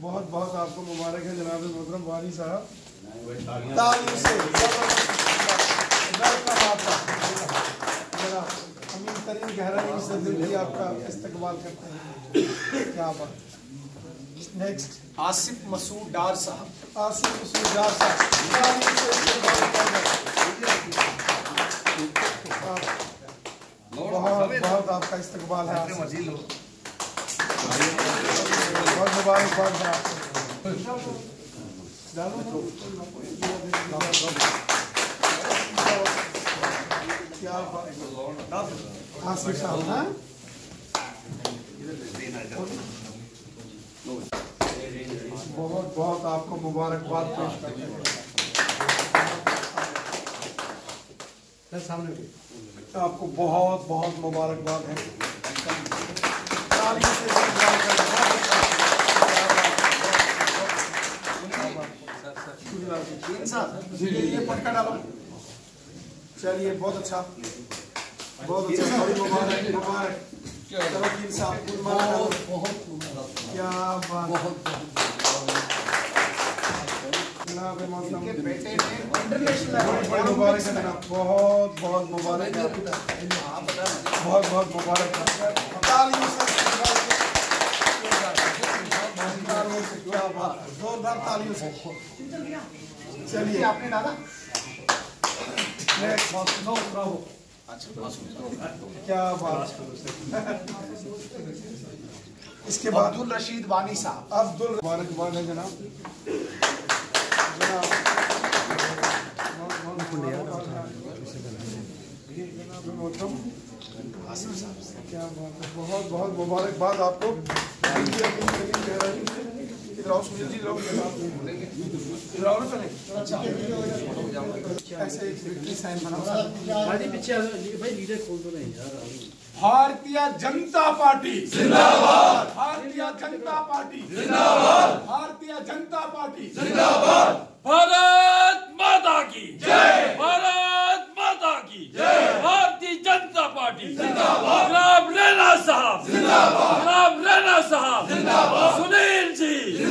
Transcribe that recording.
بہت بہت آپ کو مبارک ہے جناب محترم وانی صاحب۔ امین ترین گہرائی سے دل کی آپ کا استقبال کرتے ہیں۔ کیا بات۔ نیکسٹ آصف مسعود ڈار صاحب۔ آصف مسعود ڈار صاحب۔ بہت بہت آپ کا استقبال ہے۔ بہت مبارک باد ہے آپ کو ڈالو کیا بات آصف صاحب ہاں بہت بہت آپ کو مبارکباد پیش کرتے ہیں۔ آپ کو بہت بہت مبارکباد ہے تعلیم سے استقبال کرتے ہیں۔ جی جی یہ پٹکا ڈالو چلیے بہت اچھا۔ بہت اچھا۔ بڑی مبارک مبارک۔ چلو تین صاحب کل مارا ڈالو کیا جناب بہت بہت مبارک ہے جناب۔ بہت بہت مبارک ہے۔ بہت بہت مبارک زوردار تعلیم سے چلیے آپ نے ڈالا کیا بات اس کے بعد عبد الرشید وانی صاحب۔ عبد المبارکباد ہے جناب جناب محترم کیا بات ہے بہت بہت مبارکباد آپ کو۔ بھارتیہ جنتا پارٹی۔ زندہ باد بھارتیہ جنتا پارٹی۔ زندہ باد بھارتیہ جنتا پارٹی۔ زندہ بھارت پارٹی جناب رینا صاحب۔ جناب رینا صاحب۔ سنیل جی۔